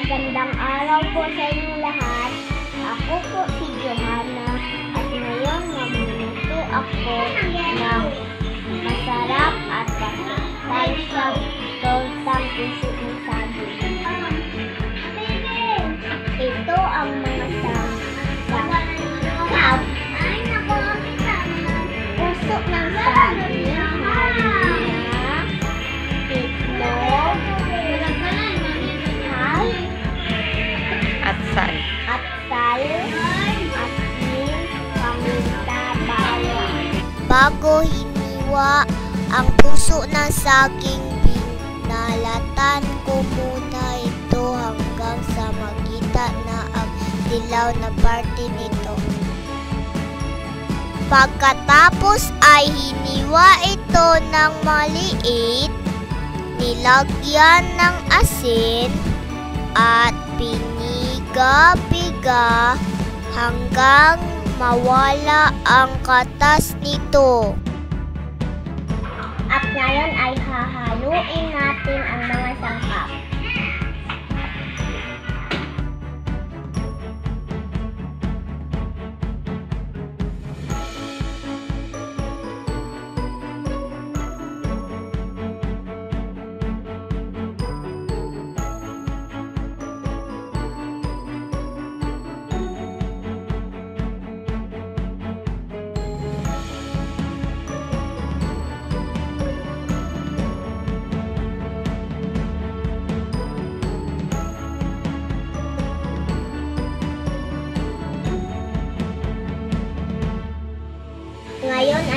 Magandang araw po sa inyong lahat. Ako po si Johanna at ngayon magluluto ako ng Bago hiniwa ang puso ng saging, binalatan ko muna ito hanggang sa makita na ang dilaw na parte nito. Pagkatapos ay hiniwa ito ng maliit, nilagyan ng asin, at piniga-piga hanggang mawala ang katas nito. At ngayon ay hahaluin natin ang mga sangkap.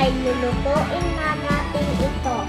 Ay lulutuin na natin ito.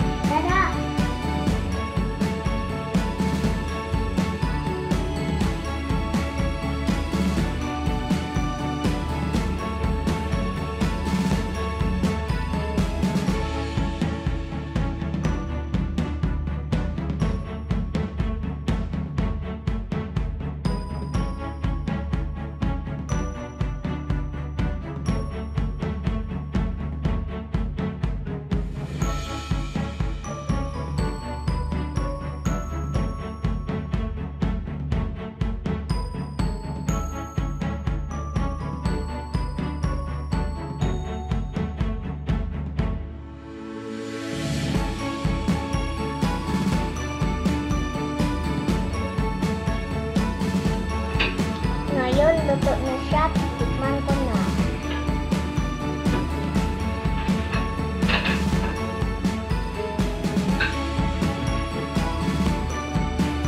Tutup Nusyab, Hikman Kona.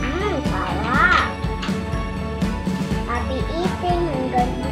Hmm, salah. Tapi ipin mengganti